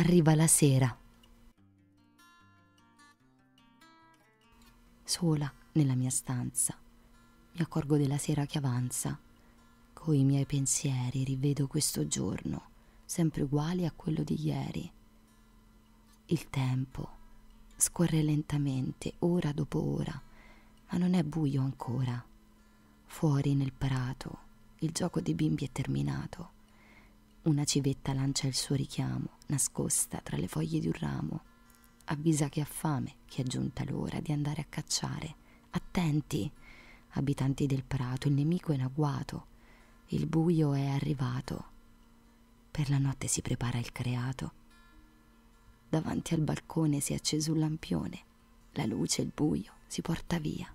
arriva la sera. Sola nella mia stanza, mi accorgo della sera che avanza. Coi miei pensieri rivedo questo giorno, sempre uguale a quello di ieri. Il tempo scorre lentamente, ora dopo ora, ma non è buio ancora. Fuori nel prato il gioco dei bimbi è terminato. Una civetta lancia il suo richiamo, nascosta tra le foglie di un ramo. Avvisa che ha fame, che è giunta l'ora di andare a cacciare. Attenti, abitanti del prato, il nemico è in agguato. Il buio è arrivato. Per la notte si prepara il creato. Davanti al balcone si è acceso un lampione. La luce, il buio, si porta via.